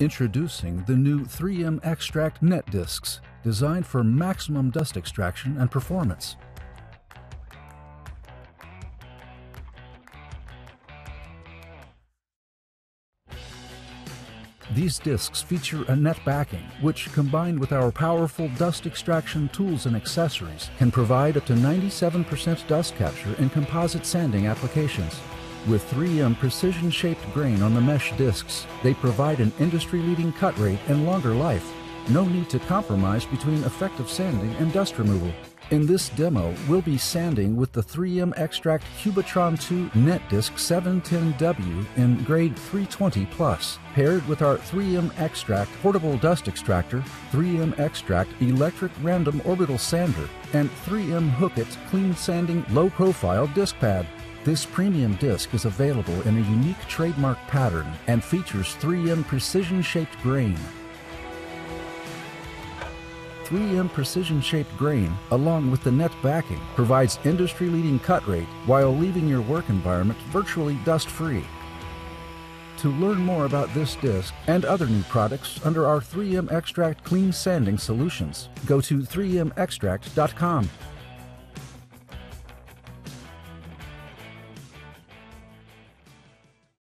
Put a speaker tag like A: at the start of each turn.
A: Introducing the new 3M Xtract Net Discs, designed for maximum dust extraction and performance. These discs feature a net backing, which combined with our powerful dust extraction tools and accessories can provide up to 97% dust capture in composite sanding applications. With 3M precision-shaped grain on the mesh discs, they provide an industry-leading cut rate and longer life. No need to compromise between effective sanding and dust removal. In this demo, we'll be sanding with the 3M Xtract Cubitron 2 Net Disc 710W in grade 320 plus, paired with our 3M Xtract Portable Dust Extractor, 3M Xtract Electric Random Orbital Sander, and 3M Hookit Clean Sanding Low Profile Disc Pad. This premium disc is available in a unique trademark pattern and features 3M precision-shaped grain. 3M precision-shaped grain, along with the net backing, provides industry-leading cut rate while leaving your work environment virtually dust-free. To learn more about this disc and other new products under our 3M Xtract Clean Sanding Solutions, go to 3mxtract.com.